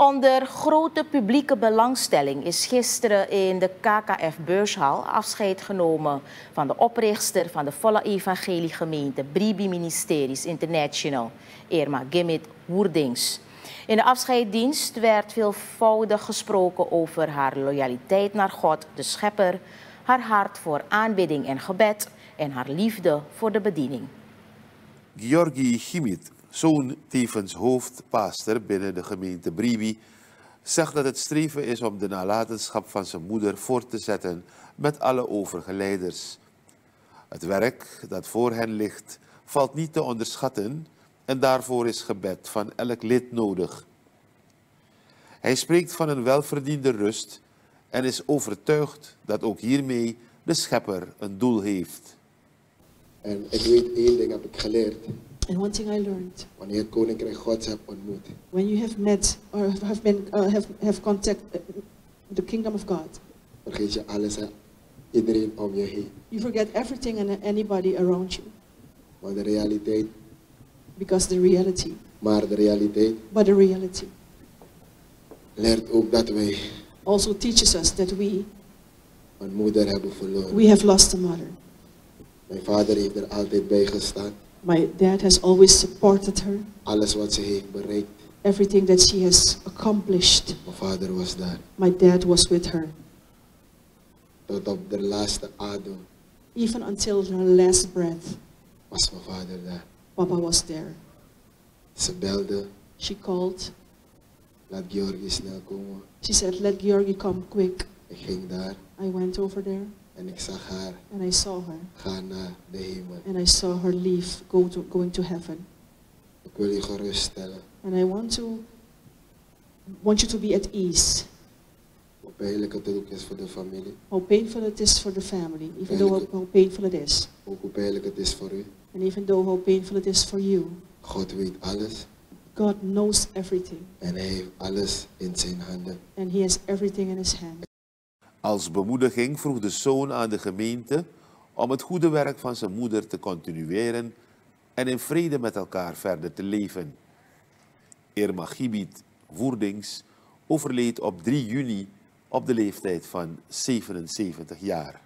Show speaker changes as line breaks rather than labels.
Onder grote publieke belangstelling is gisteren in de KKF-beurshal afscheid genomen van de oprichter van de volle evangeliegemeente Bribi Ministeries International, Irma Gimit Woerdings. In de afscheidsdienst werd veelvoudig gesproken over haar loyaliteit naar God, de Schepper, haar hart voor aanbidding en gebed en haar liefde voor de bediening.
Georgi Gimit zoon tevens hoofdpastor binnen de gemeente Bribi, zegt dat het streven is om de nalatenschap van zijn moeder voort te zetten met alle overige leiders. Het werk dat voor hen ligt valt niet te onderschatten en daarvoor is gebed van elk lid nodig. Hij spreekt van een welverdiende rust en is overtuigd dat ook hiermee de schepper een doel heeft.
En ik weet één ding heb ik geleerd.
And one thing I learned,
Wanneer je koninkrijk Gods hebt ontmoet,
when you have met or have been uh, have have contact uh, the kingdom of God,
vergeet je alles en iedereen om je heen.
you forget everything and anybody around you
Maar de realiteit,
because the reality,
maar de realiteit
but the reality
leert ook dat wij
also teaches us that we
een moeder hebben verloren.
we have lost a mother.
Mijn vader heeft er altijd bij gestaan.
My dad has always supported her.
Alles wat ze heeft bereikt,
Everything that she has accomplished,
mijn vader was daar.
my dad was with her.
Tot op de laatste adem
Even until her last breath,
was mijn vader daar.
Papa was there.
Ze belde,
She called.
laat Georgie snel komen.
She said, "Let Georgi come quick."
Ik ging daar
I went over there
en ik zag haar
and I saw her.
gaan naar de hemel.
and I saw her leave, go to, going to heaven.
Ik wil je geruststellen.
And I want to want you to be at ease.
Hoe pijnlijk het ook is voor de familie.
How painful it is for the family, even though how, painful it is,
Ook hoe pijnlijk het is voor u.
and even though how painful it is for you.
God weet alles
God knows everything,
en hij heeft alles in zijn handen.
and He has everything in His hand.
Als bemoediging vroeg de zoon aan de gemeente om het goede werk van zijn moeder te continueren en in vrede met elkaar verder te leven. Irma Gibiet Woerdings overleed op 3 juni op de leeftijd van 77 jaar.